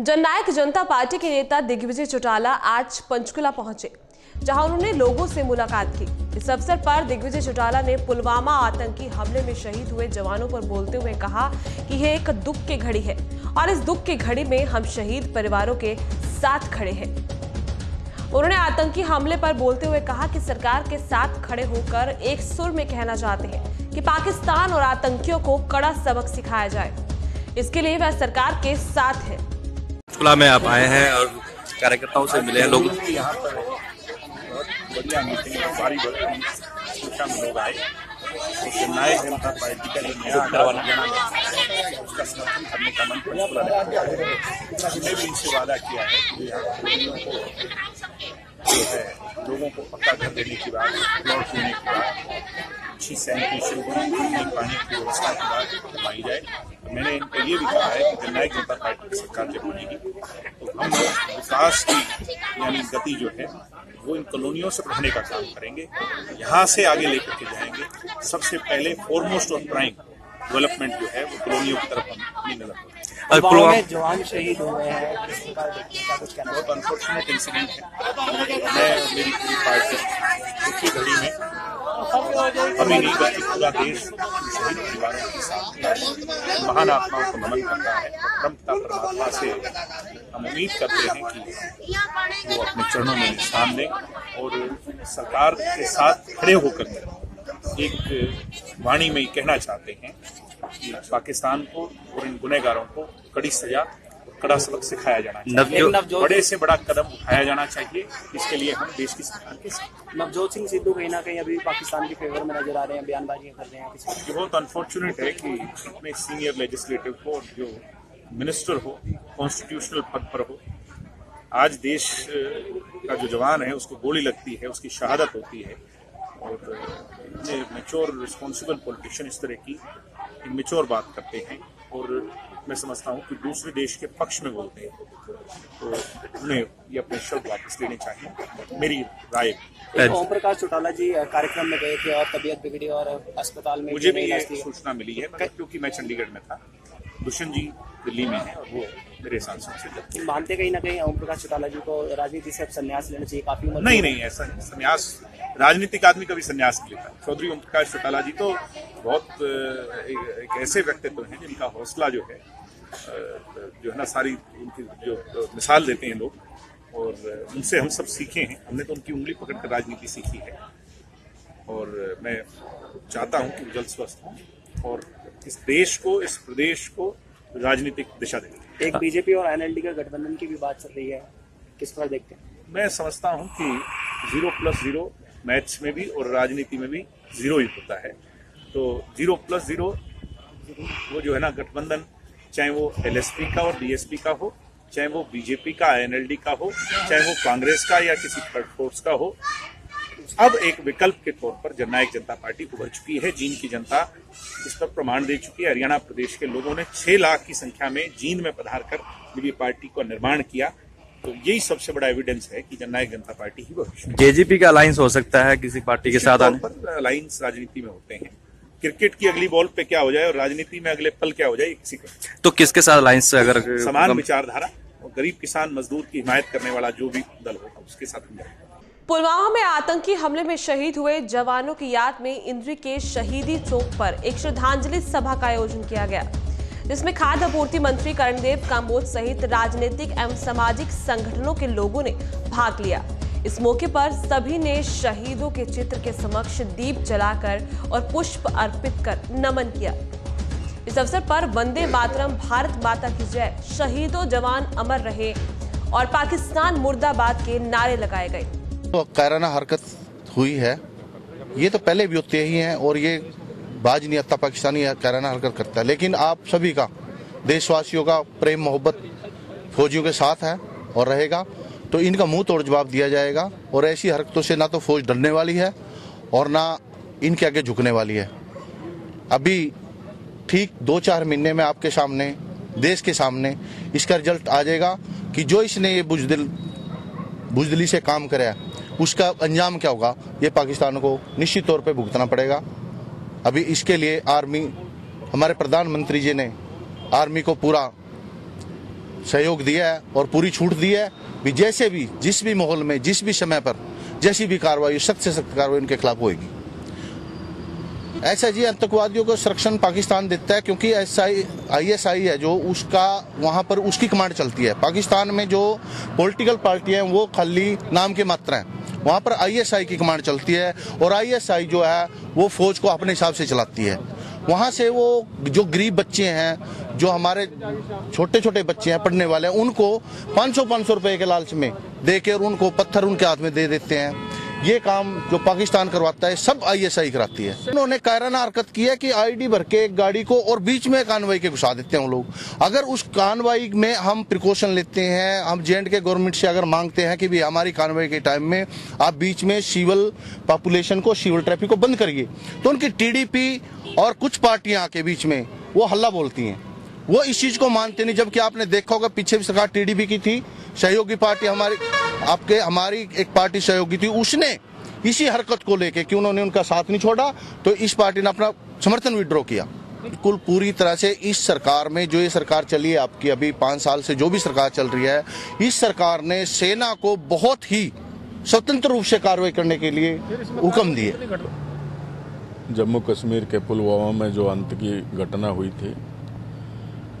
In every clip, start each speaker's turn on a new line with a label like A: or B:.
A: जननायक जनता party के नेता दिग्विजय चौटाला आज पंचकुला पहुँचे, जहाँ उन्होंने लोगों से मुलाकात की। इस अवसर पर दिग्विजय चौटाला ने पुलवामा आतंकी हमले में शहीद हुए जवानों पर बोलते हुए कहा कि यह एक दुख की घड़ी है और इस दुख की घड़ी में हम शहीद परिवारों के साथ खड़े हैं। उन्होंने आतंकी हमले पर बोलते हुए कहा कि सरकार के साथ खड़े होकर एक सुर में कहना चाहते हैं कि पाकिस्तान और आतंकियों को कड़ा सबक सिखाया जाए। इसके लिए वह सरकार के साथ है।
B: पंचकुला में आप आए हैं और कार्यकर्ताओं से मिले हैं, लोग।
C: यहाँ पर बहुत बढ़िया मीटिंग भारी भरपूर संख्या में लोग आए जननायक जनता पार्टी का जो नया करवाना उसका समर्थन करने का मन पंचकुला ने किया है। हमने भी इनसे वादा किया है कि यहाँ जो है लोगों को पक्का घर देने की बात प्लॉट देने की बात, अच्छी सैनिटेशन पीने की व्यवस्था की बात करवाई जाए। मैंने इनको ये भी कहा है कि जननायक जनता पार्टी की सरकार जब बनेगी तो हम विकास की, यानी गति जो है, वो इन कॉलोनियों से बढ़ाने का काम करेंगे, यहाँ से आगे लेकर के जाएँगे। सबसे पहले फॉरमोस्ट ऑन प्राइम डेवलपमेंट जो है, वो कॉलोनियों की तरफ़ हम अपनी नज़र
B: और पुलवामा
D: जवान शहीद हुए हैं हैं।
C: बहुत अनफॉर्चुनेट इंसिडेंट है। मैं मेरी पूरी पार्टी दुखी घड़ी में हम ही नहीं बल्कि पूरा देश शहीद परिवारों के साथ महान आत्माओं को नमन करता है। और परमपिता परमात्मा से हम उम्मीद करते हैं कि वो अपने चरणों में स्थान दें और सरकार के साथ खड़े होकर एक वाणी में कहना चाहते हैं पाकिस्तान को और इन गुनहगारों को कड़ी सजा और कड़ा सबक सिखाया जाना चाहिए। बड़े से बड़ा कदम उठाया जाना चाहिए। इसके लिए हम देश की सरकार के
D: नवजोत सिंह सिद्धू कहीं ना कहीं अभी पाकिस्तान के फेवर में नज़र आ रहे हैं बयानबाजी कर रहे हैं किसी
C: ये बहुत अनफॉर्चुनेट है कि अपने सीनियर लेजिस्लेटिव को और जो मिनिस्टर हो कॉन्स्टिट्यूशनल पद पर हो आज देश का जो जवान है उसको गोली लगती है उसकी शहादत होती है। और इतने मेच्योर रिस्पॉन्सिबल पॉलिटिशियन इस तरह की मेच्योर बात करते हैं और मैं समझता हूँ कि दूसरे देश के पक्ष में बोलते हैं। तो उन्हें ये अपने शब्द वापस लेने चाहिए। मेरी राय
D: ओम प्रकाश चौटाला जी कार्यक्रम में गए थे और तबीयत बिगड़ी और अस्पताल में
C: मुझे भी ये सूचना मिली है क्योंकि मैं चंडीगढ़ में था। दुष्यंत जी दिल्ली में है और वो मेरे सांसद से
D: मानते कहीं ना कहीं ओम प्रकाश चौटाला जी को राजनीति से अब संन्यास लेना चाहिए काफ़ी
C: नहीं नहीं ऐसा नहीं। संन्यास राजनीतिक आदमी कभी संन्यास नहीं लेता। चौधरी ओम प्रकाश चौटाला जी तो बहुत एक, ऐसे व्यक्तित्व हैं जिनका हौसला जो है जो है ना सारी उनकी जो मिसाल देते हैं लोग और उनसे हम सब सीखे हैं। हमने तो उनकी उंगली पकड़ कर राजनीति सीखी है। और मैं चाहता हूँ कि वो जल्द स्वस्थ हों और इस देश को इस प्रदेश को राजनीतिक दिशा दें
D: एक बीजेपी और एनएलडी का गठबंधन की भी बात चल रही है। किस प्रकार देखते हैं?
C: मैं समझता हूँ कि ज़ीरो प्लस ज़ीरो मैथ्स में भी और राजनीति में भी ज़ीरो ही होता है। तो ज़ीरो प्लस ज़ीरो, वो जो है ना गठबंधन, चाहे वो एलएसपी का और बीएसपी का हो, चाहे वो बीजेपी का, एनएलडी का हो, चाहे वो कांग्रेस का या किसी थर्ड फोर्स का हो, अब एक विकल्प के तौर पर जननायक जनता पार्टी उभर चुकी है। जींद की जनता इस पर प्रमाण दे चुकी है। हरियाणा प्रदेश के लोगों ने छह लाख की संख्या में जींद में पधार कर पार्टी का निर्माण किया। तो यही सबसे बड़ा एविडेंस है कि जननायक जनता पार्टी ही भविष्य
B: जेजेपी का अलायंस हो सकता है किसी पार्टी के साथ आने।
C: पर अलायंस राजनीति में होते हैं। क्रिकेट की अगली बॉल पे क्या हो जाए और राजनीति में अगले पल क्या हो जाए किसी का
B: तो किसके साथ अलायंस अगर
C: समान विचारधारा और गरीब किसान मजदूर की हिमायत करने वाला जो भी दल होगा उसके साथ हम जाएँगे।
A: पुलवामा में आतंकी हमले में शहीद हुए जवानों की याद में इंद्री के शहीदी चौक पर एक श्रद्धांजलि सभा का आयोजन किया गया। जिसमें खाद्य आपूर्ति मंत्री कर्णदेव काम्बोज सहित राजनीतिक एवं सामाजिक संगठनों के लोगों ने भाग लिया। इस मौके पर सभी ने शहीदों के चित्र के समक्ष दीप जलाकर और पुष्प अर्पित कर नमन किया। इस अवसर पर वंदे मातरम, भारत माता की जय, शहीदों जवान अमर रहे और पाकिस्तान मुर्दाबाद के नारे लगाए गए।
E: तो कायराना हरकत हुई है। ये तो पहले भी होते ही हैं और ये बाज नहीं आता पाकिस्तानी कायराना हरकत करता है। लेकिन आप सभी का, देशवासियों का प्रेम, मोहब्बत फौजियों के साथ है और रहेगा। तो इनका मुँह तोड़ जवाब दिया जाएगा और ऐसी हरकतों से ना तो फौज डरने वाली है और ना इनके आगे झुकने वाली है। अभी ठीक दो चार महीने में आपके सामने, देश के सामने इसका रिज़ल्ट आ जाएगा कि जो इसने ये बुजदिल, बुजदिली से काम कराया उसका अंजाम क्या होगा? ये पाकिस्तान को निश्चित तौर पे भुगतना पड़ेगा। अभी इसके लिए आर्मी, हमारे प्रधानमंत्री जी ने आर्मी को पूरा सहयोग दिया है और पूरी छूट दी है भी जैसे भी, जिस भी माहौल में, जिस भी समय पर, जैसी भी कार्रवाई, सख्त से सख्त कार्रवाई उनके खिलाफ होगी ऐसा जी, आतंकवादियों को संरक्षण पाकिस्तान देता है क्योंकि S I I S I है जो उसका, वहाँ पर उसकी कमांड चलती है। पाकिस्तान में जो पॉलिटिकल पार्टियाँ हैं, वो खाली नाम के मात्र हैं। वहाँ पर आईएसआई की कमांड चलती है और आईएसआई जो है, वो फौज को अपने हिसाब से चलाती है। वहाँ से वो जो गरीब बच्चे हैं, जो हमारे छोटे छोटे बच्चे हैं, पढ़ने वाले हैं, उनको 500 500 रुपए के लालच में देकर उनको पत्थर उनके हाथ में दे देते हैं। ये काम जो पाकिस्तान करवाता है, सब आईएसआई कराती है। उन्होंने कायराना हरकत की है कि आईडी भर के एक गाड़ी को और बीच में कानवाई के घुसा देते हैं वो लोग। अगर उस कानवाई में हम प्रिकॉशन लेते हैं, हम जे के गवर्नमेंट से अगर मांगते हैं कि भी हमारी कानवाई के टाइम में आप बीच में सिविल पॉपुलेशन को सिविल ट्रैफ़िक को बंद करिए तो उनकी टीडीपी और कुछ पार्टियाँ के बीच में वो हल्ला बोलती हैं। वो इस चीज़ को मानते नहीं जबकि आपने देखा होगा पीछे भी सरकार टीडीपी की थी सहयोगी पार्टी हमारी आपके हमारी एक पार्टी सहयोगी थी उसने इसी हरकत को लेके कि उन्होंने उनका साथ नहीं छोड़ा तो इस पार्टी ने अपना समर्थन विड्रॉ किया। बिल्कुल पूरी तरह से इस सरकार में जो ये सरकार चली है आपकी अभी पाँच साल से जो भी सरकार चल रही है इस सरकार ने सेना को बहुत ही स्वतंत्र रूप से कार्रवाई करने के लिए हुक्म दिए।
F: जम्मू कश्मीर के पुलवामा में जो अंत की घटना हुई थी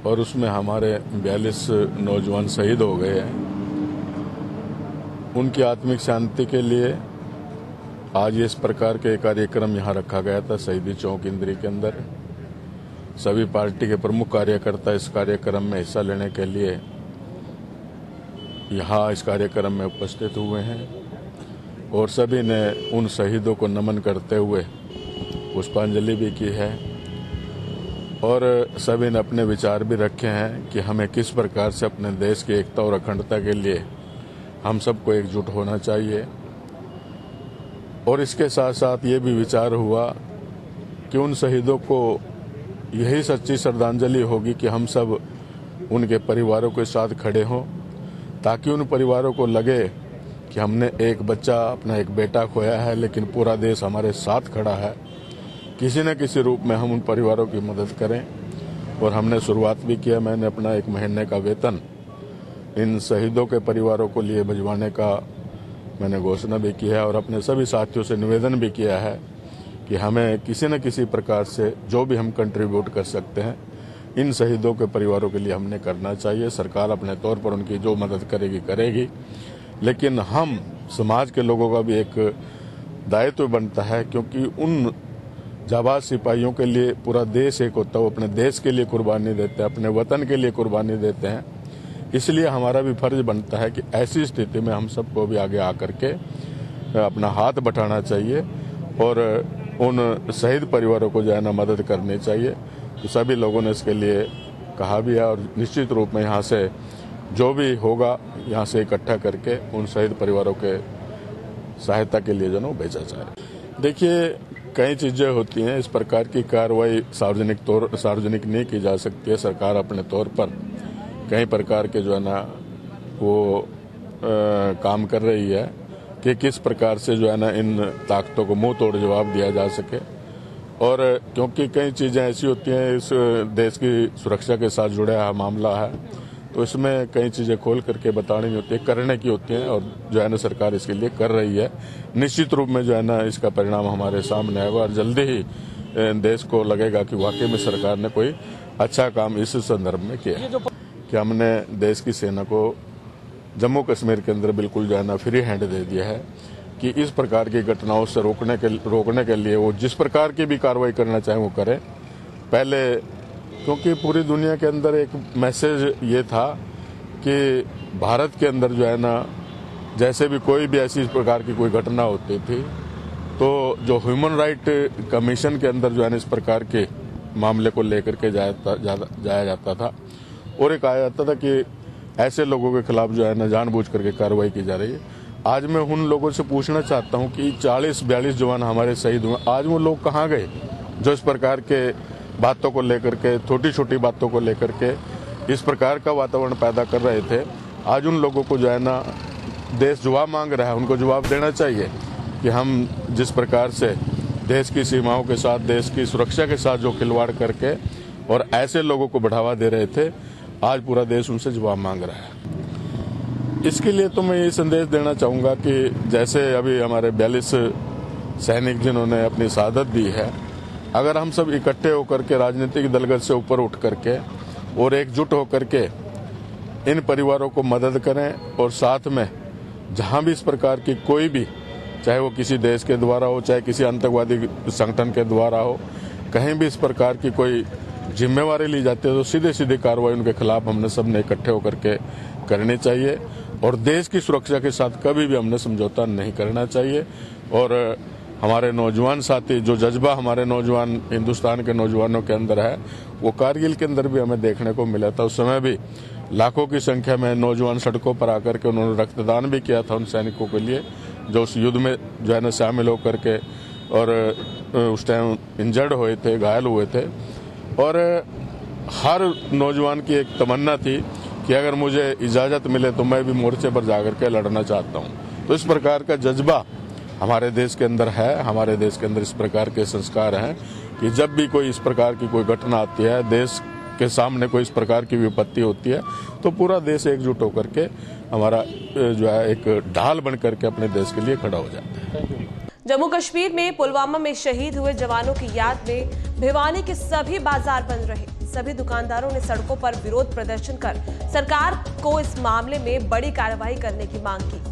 F: और उसमें हमारे बयालीस नौजवान शहीद हो गए हैं। उनकी आत्मिक शांति के लिए आज इस प्रकार के कार्यक्रम यहाँ रखा गया था, शहीदी चौक इंद्री के अंदर। सभी पार्टी के प्रमुख कार्यकर्ता इस कार्यक्रम में हिस्सा लेने के लिए यहाँ इस कार्यक्रम में उपस्थित हुए हैं और सभी ने उन शहीदों को नमन करते हुए पुष्पांजलि भी की है। और सभी ने अपने विचार भी रखे हैं कि हमें किस प्रकार से अपने देश की एकता और अखंडता के लिए हम सबको एकजुट होना चाहिए। और इसके साथ साथ ये भी विचार हुआ कि उन शहीदों को यही सच्ची श्रद्धांजलि होगी कि हम सब उनके परिवारों के साथ खड़े हों, ताकि उन परिवारों को लगे कि हमने एक बच्चा, अपना एक बेटा खोया है, लेकिन पूरा देश हमारे साथ खड़ा है। किसी न किसी रूप में हम उन परिवारों की मदद करें। और हमने शुरुआत भी किया, मैंने अपना एक महीने का वेतन इन शहीदों के परिवारों को लिए भिजवाने का मैंने घोषणा भी की है और अपने सभी साथियों से निवेदन भी किया है कि हमें किसी न किसी प्रकार से जो भी हम कंट्रीब्यूट कर सकते हैं, इन शहीदों के परिवारों के लिए हमने करना चाहिए। सरकार अपने तौर पर उनकी जो मदद करेगी करेगी। लेकिन हम समाज के लोगों का भी एक दायित्व बनता है, क्योंकि उन जाबाज सिपाहियों के लिए पूरा देश एक होता है, वो अपने देश के लिए कुर्बानी देते हैं, अपने वतन के लिए कुर्बानी देते हैं। इसलिए हमारा भी फ़र्ज़ बनता है कि ऐसी स्थिति में हम सबको भी आगे आकर के अपना हाथ बटाना चाहिए और उन शहीद परिवारों को जो है ना मदद करनी चाहिए। तो सभी लोगों ने इसके लिए कहा भी है और निश्चित रूप में यहाँ से जो भी होगा, यहाँ से इकट्ठा करके उन शहीद परिवारों के सहायता के लिए जो भेजा जाए देखिए कई चीज़ें होती हैं इस प्रकार की कार्रवाई सार्वजनिक तौर सार्वजनिक नहीं की जा सकती है सरकार अपने तौर पर कई प्रकार के जो है ना वो आ, काम कर रही है कि किस प्रकार से जो है ना इन ताकतों को मुँह तोड़ जवाब दिया जा सके। और क्योंकि कई चीज़ें ऐसी होती हैं इस देश की सुरक्षा के साथ जुड़ा मामला है तो इसमें कई चीज़ें खोल करके बतानी होती है करने की होती हैं और जो है ना सरकार इसके लिए कर रही है। निश्चित रूप में जो है ना इसका परिणाम हमारे सामने आएगा और जल्दी ही देश को लगेगा कि वाकई में सरकार ने कोई अच्छा काम इस संदर्भ में किया कि हमने देश की सेना को जम्मू कश्मीर के अंदर बिल्कुल जो है ना फ्री हैंड दे दिया है कि इस प्रकार की घटनाओं से रोकने के रोकने के लिए वो जिस प्रकार की भी कार्रवाई करना चाहे वो करें। पहले क्योंकि पूरी दुनिया के अंदर एक मैसेज ये था कि भारत के अंदर जो है ना, जैसे भी कोई भी ऐसी प्रकार की कोई घटना होती थी तो जो ह्यूमन राइट कमीशन के अंदर जो है ना, इस प्रकार के मामले को लेकर के जाया जाया जाता था। और एक आया जाता था कि ऐसे लोगों के खिलाफ जो है ना जानबूझ करके कार्रवाई की जा रही है। आज मैं उन लोगों से पूछना चाहता हूँ कि 40 बयालीस जवान हमारे शहीद हुए, आज वो लोग कहाँ गए? जो इस प्रकार के बातों को लेकर के छोटी छोटी बातों को लेकर के इस प्रकार का वातावरण पैदा कर रहे थे। आज उन लोगों को जो है ना, देश जवाब मांग रहा है, उनको जवाब देना चाहिए कि हम जिस प्रकार से देश की सीमाओं के साथ, देश की सुरक्षा के साथ जो खिलवाड़ करके और ऐसे लोगों को बढ़ावा दे रहे थे, आज पूरा देश उनसे जवाब मांग रहा है। इसके लिए तो मैं ये संदेश देना चाहूँगा कि जैसे अभी हमारे बयालीस सैनिक जिन्होंने अपनी शहादत दी है अगर हम सब इकट्ठे होकर के, राजनीतिक दलगत से ऊपर उठ करके और एकजुट होकर के इन परिवारों को मदद करें और साथ में जहाँ भी इस प्रकार की कोई भी, चाहे वो किसी देश के द्वारा हो, चाहे किसी आतंकवादी संगठन के द्वारा हो, कहीं भी इस प्रकार की कोई जिम्मेवारी ली जाती है तो सीधे सीधे कार्रवाई उनके खिलाफ हमने सबने इकट्ठे होकर के करनी चाहिए। और देश की सुरक्षा के साथ कभी भी हमने समझौता नहीं करना चाहिए। और हमारे नौजवान साथी, जो जज्बा हमारे नौजवान, हिंदुस्तान के नौजवानों के अंदर है, वो कारगिल के अंदर भी हमें देखने को मिला था। उस समय भी लाखों की संख्या में नौजवान सड़कों पर आकर के उन्होंने रक्तदान भी किया था उन सैनिकों के लिए, जो उस युद्ध में जो है ना शामिल होकर के और उस टाइम इंजर्ड हुए थे, घायल हुए थे। और, हर नौजवान की एक तमन्ना थी कि अगर मुझे इजाज़त मिले तो मैं भी मोर्चे पर जाकर के लड़ना चाहता हूँ। तो इस प्रकार का जज्बा हमारे देश के अंदर है, हमारे देश के अंदर इस प्रकार के संस्कार हैं कि जब भी कोई इस प्रकार की कोई घटना आती है, देश के सामने कोई इस प्रकार की विपत्ति होती है तो पूरा देश एकजुट होकर के हमारा जो है, एक ढाल बन करके अपने देश के लिए खड़ा हो जाता है।
A: जम्मू कश्मीर में पुलवामा में शहीद हुए जवानों की याद में भिवानी के सभी बाज़ार बंद रहे। सभी दुकानदारों ने सड़कों पर विरोध प्रदर्शन कर सरकार को इस मामले में बड़ी कार्रवाई करने की मांग की।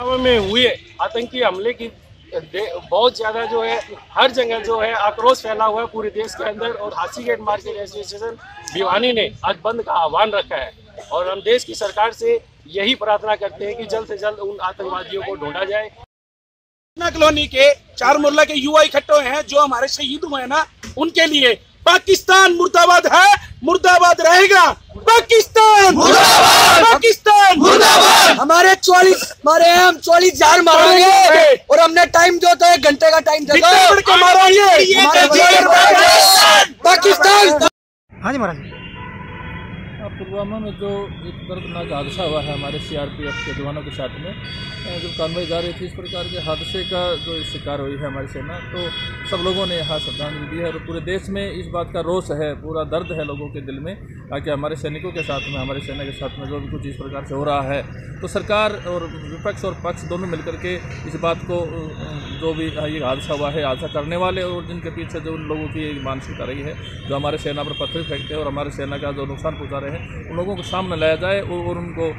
G: में हुए, आतंकी हमले की बहुत ज़्यादा जो है, हर जगह जो है आक्रोश फैला हुआ है पूरे देश के अंदर और Hansi gate market association Bhiwani ने आज बंद का आह्वान रखा है। और हम देश की सरकार से यही प्रार्थना करते हैं कि जल्द से जल्द उन आतंकवादियों को ढूंढा जाए।
H: कॉलोनी के चार मुरला के युवा इकट्ठे हैं, जो हमारे शहीद हुए हैं ना, उनके लिए पाकिस्तान मुर्दाबाद है मुर्दाबाद रहेगा। पाकिस्तान। पाकिस्तान।
I: हमारे चौलीस मारे हैं हम चौलीस हज़ार मारेंगे और हमने टाइम जो था एक घंटे का टाइम दे
H: के मारेंगे।
I: पाकिस्तान।
J: हाँ जी महाराज।
K: पुलवामा में जो एक दर्दनाक हादसा हुआ है हमारे सीआरपीएफ के जवानों के साथ में जब कार्रवाई जा रही थी इस प्रकार के हादसे का जो शिकार हुई है हमारी सेना तो सब लोगों ने यहाँ श्रद्धांजलि दी है और पूरे देश में इस बात का रोष है, पूरा दर्द है लोगों के दिल में, ताकि हमारे सैनिकों के साथ में, हमारी सेना के साथ में जो भी कुछ इस प्रकार से हो रहा है। तो सरकार और विपक्ष और पक्ष दोनों मिलकर के इस बात को जो भी ये हादसा हुआ है, हादसा करने वाले और जिनके पीछे जो उन लोगों की मानसिकता रही है, जो हमारे सेना पर पत्थर फेंकते हैं और हमारे सेना का जो नुकसान पहुँचा रहे हैं उन लोगों को सामने लाया जाए और उनको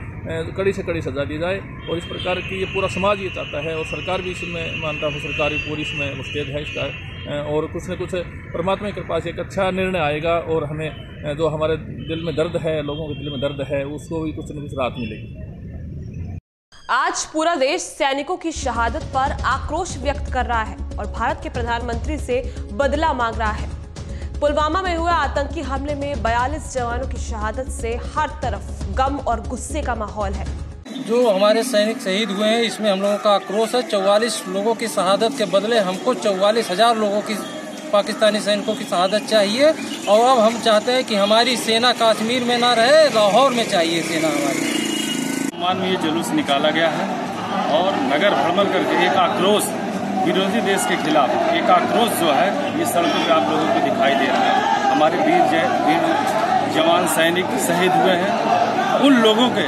K: कड़ी से कड़ी सजा दी जाए। और इस प्रकार की ये पूरा समाज ये चाहता है और सरकार भी इसमें मानता हूँ, सरकार भी पूरी इसमें मुस्तैद है इसका और कुछ न कुछ परमात्मा की कृपा से एक अच्छा निर्णय आएगा और हमें जो हमारे दिल में दर्द है, लोगों के दिल में दर्द है, उसको भी कुछ न कुछ राहत मिलेगी।
A: आज पूरा देश सैनिकों की शहादत पर आक्रोश व्यक्त कर रहा है और भारत के प्रधानमंत्री से बदला मांग रहा है। पुलवामा में हुए आतंकी हमले में 42 जवानों की शहादत से हर तरफ़ गम और गुस्से का माहौल है।
L: जो हमारे सैनिक शहीद हुए हैं इसमें हम लोगों का आक्रोश है। चौवालीस लोगों की शहादत के बदले हमको चौवालीस हज़ार लोगों की पाकिस्तानी सैनिकों की शहादत चाहिए। और अब हम चाहते हैं कि हमारी सेना कश्मीर में ना रहे लाहौर में चाहिए सेना हमारी।
C: मान में ये जुलूस निकाला गया है और नगर भ्रमण करके एक आक्रोश विरोधी देश के खिलाफ एक आक्रोश जो है ये सड़कों पर आप लोगों को दिखाई दे रहा है। हमारे वीर जय, वीर जवान सैनिक शहीद हुए हैं। उन लोगों के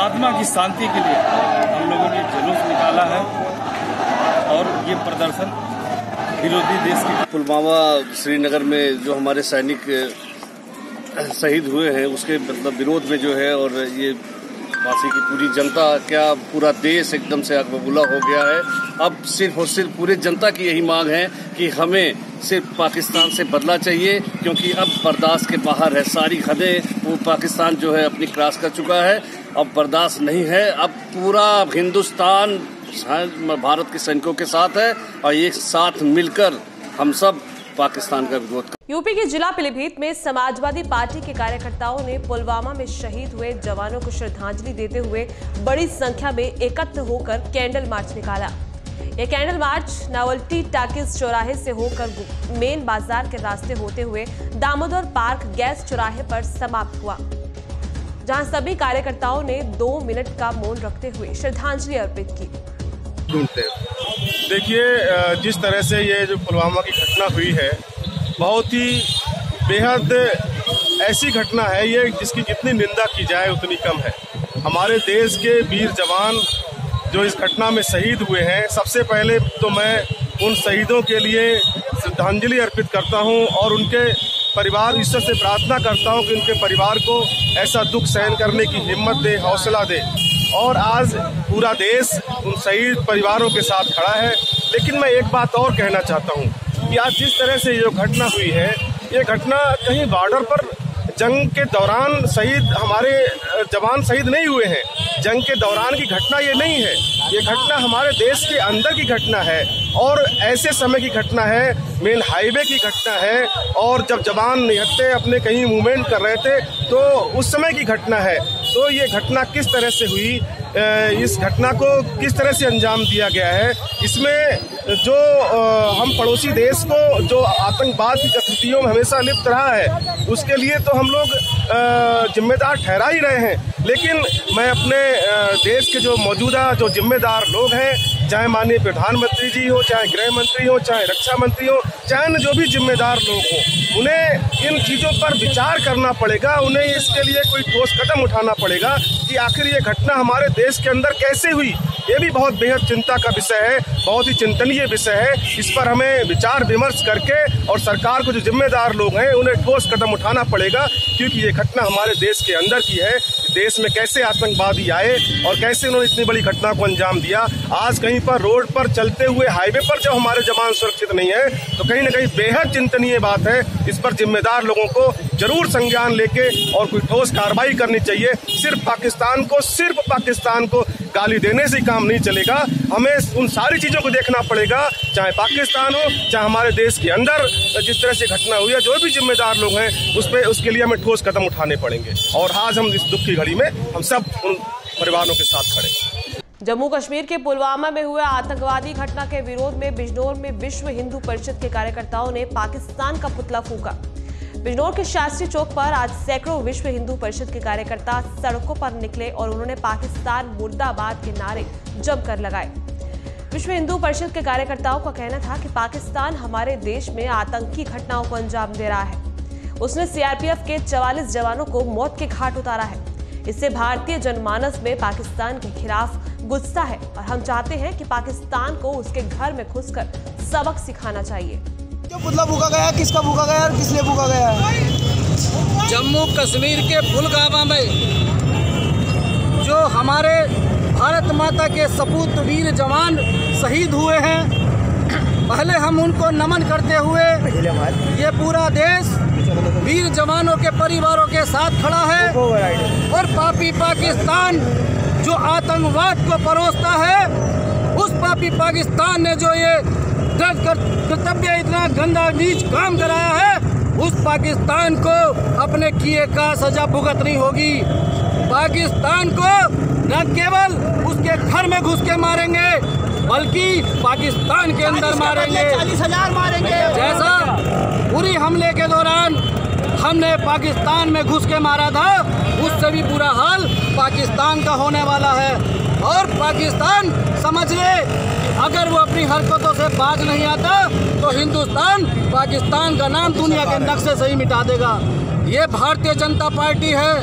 C: आत्मा की शांति के लिए हम लोगों ने जुलूस निकाला है और ये प्रदर्शन विरोधी देश के
M: पुलवामा श्रीनगर में जो हमारे सैनिक शहीद हुए हैं, उसके मतलब विरोध में जो है और ये वासी की पूरी जनता क्या पूरा देश एकदम से अकबूला हो गया है? अब सिर्फ़ और सिर्फ़ पूरे जनता की यही मांग है कि हमें सिर्फ़ पाकिस्तान से बदला चाहिए, क्योंकि अब बर्दाश्त के बाहर है। सारी हदें वो पाकिस्तान जो है अपनी क्रॉस कर चुका है। अब बर्दाश्त नहीं है। अब पूरा हिंदुस्तान भारत के सैनिकों के साथ है और एक साथ मिलकर हम सब पाकिस्तान का विरोध
A: यूपी के जिला पीलीभीत में समाजवादी पार्टी के कार्यकर्ताओं ने पुलवामा में शहीद हुए जवानों को श्रद्धांजलि देते हुए बड़ी संख्या में एकत्र होकर कैंडल मार्च निकाला। यह कैंडल मार्च नावल्टी, टाकिस चौराहे से होकर मेन बाज़ार के रास्ते होते हुए दामोदर पार्क गैस चौराहे पर समाप्त हुआ। जहाँ सभी कार्यकर्ताओं ने दो मिनट का मौन रखते हुए श्रद्धांजलि अर्पित की।
N: देखिए जिस तरह से ये जो पुलवामा की घटना हुई है, बहुत ही बेहद
J: ऐसी घटना है ये जिसकी जितनी निंदा की जाए, उतनी कम है। हमारे देश के वीर जवान जो इस घटना में शहीद हुए हैं, सबसे पहले तो मैं उन शहीदों के लिए श्रद्धांजलि अर्पित करता हूँ और उनके परिवार, ईश्वर से प्रार्थना करता हूँ कि उनके परिवार को ऐसा दुख सहन करने की हिम्मत दे, हौसला दे। और आज पूरा देश उन शहीद परिवारों के साथ खड़ा है। लेकिन मैं एक बात और कहना चाहता हूँ कि आज जिस तरह से ये घटना हुई है, ये घटना कहीं बॉर्डर पर जंग के दौरान शहीद, हमारे जवान शहीद नहीं हुए हैं। जंग के दौरान की घटना ये नहीं है। ये घटना हमारे देश के अंदर की घटना है और ऐसे समय की घटना है मेन हाईवे की घटना है और जब जवान निहत्ते अपने कहीं मूवमेंट कर रहे थे तो उस समय की घटना है। तो ये घटना किस तरह से हुई? इस घटना को किस तरह से अंजाम दिया गया है? इसमें जो हम पड़ोसी देश को, जो आतंकवाद की गतिविधियों में हमेशा लिप्त रहा है, उसके लिए तो हम लोग जिम्मेदार ठहरा ही रहे हैं। लेकिन मैं अपने देश के जो मौजूदा जो जिम्मेदार लोग हैं, चाहे माननीय प्रधानमंत्री जी हो, चाहे गृह मंत्री हो, चाहे रक्षा मंत्री हो, चाहे अन्य जो भी जिम्मेदार लोग हों, उन्हें इन चीज़ों पर विचार करना पड़ेगा, उन्हें इसके लिए कोई ठोस कदम उठाना पड़ेगा कि आखिर ये घटना हमारे देश के अंदर कैसे हुई। ये भी बहुत बेहद चिंता का विषय है, बहुत ही चिंतनीय विषय है। इस पर हमें विचार विमर्श करके और सरकार को जो जिम्मेदार लोग हैं, उन्हें ठोस कदम उठाना पड़ेगा, क्योंकि ये घटना हमारे देश के अंदर की है। देश में कैसे आतंकवादी आए और कैसे उन्होंने इतनी बड़ी घटना को अंजाम दिया। आज कहीं पर रोड पर चलते हुए हाईवे पर जब हमारे जवान सुरक्षित नहीं है तो कहीं ना कहीं बेहद चिंतनीय बात है। इस पर जिम्मेदार लोगों को ज़रूर संज्ञान लेके और कोई ठोस कार्रवाई करनी चाहिए। सिर्फ़ पाकिस्तान को, सिर्फ़ पाकिस्तान को गाली देने से काम नहीं चलेगा। हमें उन सारी चीज़ों को देखना पड़ेगा, चाहे पाकिस्तान हो, चाहे हमारे देश के अंदर जिस तरह से घटना हुई है, जो भी जिम्मेदार लोग हैं, उस पर उसके लिए हमें ठोस कदम उठाने पड़ेंगे। और आज हम इस दुख की घड़ी में हम सब उन परिवारों के साथ खड़े
A: जम्मू कश्मीर के पुलवामा में हुए आतंकवादी घटना के विरोध में बिजनौर में विश्व हिंदू परिषद के कार्यकर्ताओं ने पाकिस्तान का पुतला फूका। बिजनौर के शास्त्री चौक पर आज सैकड़ों विश्व हिंदू परिषद के कार्यकर्ता सड़कों पर निकले और उन्होंने पाकिस्तान मुर्दाबाद के नारे जमकर लगाए। विश्व हिंदू परिषद के कार्यकर्ताओं का कहना था कि पाकिस्तान हमारे देश में आतंकी घटनाओं को अंजाम दे रहा है। उसने सीआरपीएफ के 44 जवानों को मौत के घाट उतारा है। इससे भारतीय जनमानस में पाकिस्तान के खिलाफ गुस्सा है और हम चाहते हैं कि पाकिस्तान को उसके घर में घुसकर सबक सिखाना चाहिए।
I: जो पुतला भूखा गया किसका भूखा गया और किसने भूखा गया
L: जम्मू कश्मीर के पुलगामा में, जो हमारे भारत माता के सपूत वीर जवान शहीद हुए हैं, पहले हम उनको नमन करते हुए ये पूरा देश वीर जवानों के परिवारों के साथ खड़ा है और पापी पाकिस्तान जो आतंकवाद को परोसता है, उस पापी पाकिस्तान ने जो ये कर्तव्य इतना गंदा नीच काम कराया है उस पाकिस्तान को अपने किए का सजा भुगतनी होगी। पाकिस्तान को न केवल उसके घर में घुस के मारेंगे बल्कि पाकिस्तान के अंदर मारेंगे।
I: चालीस हज़ार मारेंगे।
L: जैसा पूरी हमले के दौरान हमने पाकिस्तान में घुस के मारा था उससे भी बुरा हाल पाकिस्तान का होने वाला है। और पाकिस्तान समझ ले अगर वो अपनी हरकतों से बाज नहीं आता तो हिंदुस्तान पाकिस्तान का नाम दुनिया के नक्शे से ही मिटा देगा। ये भारतीय जनता पार्टी है,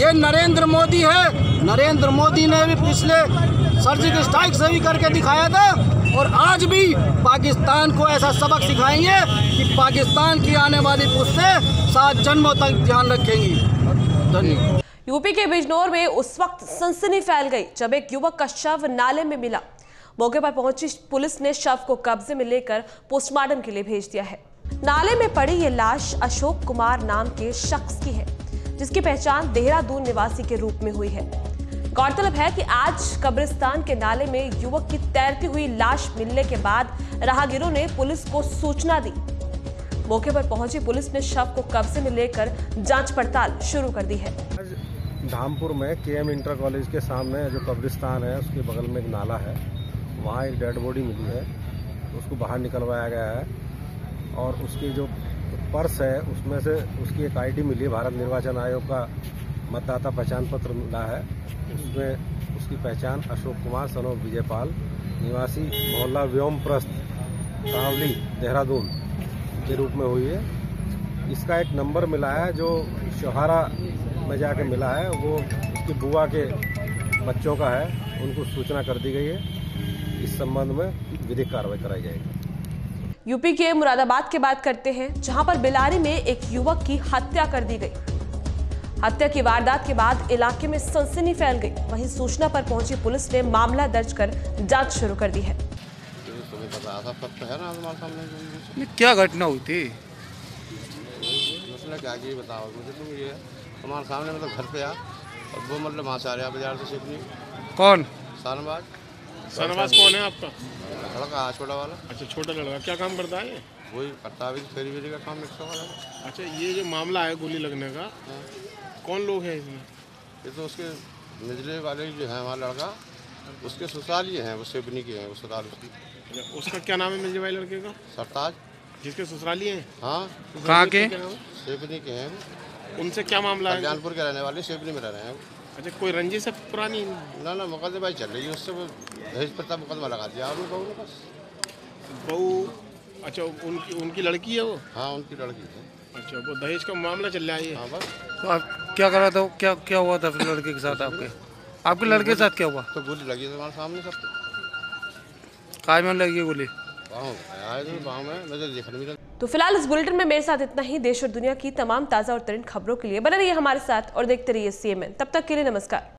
L: ये नरेंद्र मोदी है। नरेंद्र मोदी ने भी पिछले सर्जिकल स्ट्राइक से भी करके दिखाया था और आज भी पाकिस्तान को ऐसा सबक सिखाएँगे कि पाकिस्तान की आने वाली पुस्तें सात जन्मों तक ध्यान रखेंगी। धन्यवाद।
A: यूपी के बिजनौर में उस वक्त सनसनी फैल गई, जब एक युवक का शव नाले में मिला। मौके पर पहुँची पुलिस ने शव को कब्जे में लेकर पोस्टमार्टम के लिए भेज दिया है। नाले में पड़ी ये लाश अशोक कुमार नाम के शख्स की है, जिसकी पहचान देहरादून निवासी के रूप में हुई है। गौरतलब है कि आज कब्रिस्तान के नाले में युवक की तैरती हुई लाश मिलने के बाद राहगीरों ने पुलिस को सूचना दी। मौके पर पहुँची पुलिस ने शव को कब्जे में लेकर जाँच पड़ताल शुरू कर दी है।
N: धामपुर में के एम इंटर कॉलेज के सामने जो कब्रिस्तान है, उसके बगल में एक नाला है। वहाँ एक डेड बॉडी मिली है। उसको बाहर निकलवाया गया है। और उसकी जो पर्स है, उसमें से उसकी एक आईडी मिली है। भारत निर्वाचन आयोग का मतदाता पहचान पत्र मिला है। उसमें उसकी पहचान अशोक कुमार सनोफ विजयपाल, निवासी मोहल्ला व्योम प्रस्थ कावली देहरादून के रूप में हुई है। इसका एक नंबर मिला है जो शोहारा में जाके मिला है। वो उसकी बुआ के बच्चों का है। उनको सूचना कर दी गई है। इस संबंध में विधिक कार्रवाई कराई जाएगी।
A: यूपी के मुरादाबाद की बात करते हैं जहाँ पर बिलारी में एक युवक की हत्या कर दी गई। हत्या की वारदात के बाद इलाके में सनसनी फैल गई। वहीं सूचना पर पहुँची पुलिस ने मामला दर्ज कर जाँच शुरू कर दी है।
O: तो
P: क्या घटना हुई थी?
O: मसला क्या बताओ? मुझे तुम ये हमारे सामने मतलब घर पे आ। और वो मतलब वहाँ से आ रहा बाज़ार से सिपनी
P: कौन?
O: शानबाज
Q: शाहनवाज कौन है आपका?
O: लड़का छोटा वाला।
Q: अच्छा छोटा लड़का। क्या काम करता है
O: वही करता अभी फेरी वेरी का काम रिक्शा वाला।
Q: अच्छा ये जो मामला है गोली लगने का कौन लोग हैं इसमें?
O: ये तो उसके निचले वाले जो है हमारा लड़का। उसके ससुराल ही हैं वो सिपनी के हैं वो ससुराल उसकी।
Q: अच्छा, उसका क्या नाम है मिर्जे भाई लड़के का?
O: सरताज।
Q: जिसके ससुराली हैं
O: हाँ?
P: कहाँ के?
Q: है?
O: सिपनी के हैं।
Q: उनसे क्या मामला है?
O: कल्याणपुर के रहने वाले सिपनी में रह रहे हैं
Q: अच्छा कोई रंजी है पुरानी?
O: ना ना मुकदमे चल रही है उससे वो दहेज प्रताप मुकदमा लगा दिया और बहू ने बस
Q: बहू अच्छा उनकी उनकी लड़की है वो?
O: हाँ उनकी लड़की है।
Q: अच्छा वो दहेज का मामला चल रहा है ये?
O: हाँ बस।
P: तो आप क्या करा था क्या क्या हुआ था फिर लड़के के साथ आपके? आपके लड़के के साथ क्या हुआ?
O: तो गोली लगी तुम्हारे सामने सब।
P: काय में लगी गोली?
O: गाँव आए थे गाँव में मुझे देखने मिला
A: तो फ़िलहाल इस बुलेटिन में मेरे साथ इतना ही। देश और दुनिया की तमाम ताज़ा और तरीन खबरों के लिए बने रहिए हमारे साथ और देखते रहिए सीएमएन तब तक के लिए नमस्कार।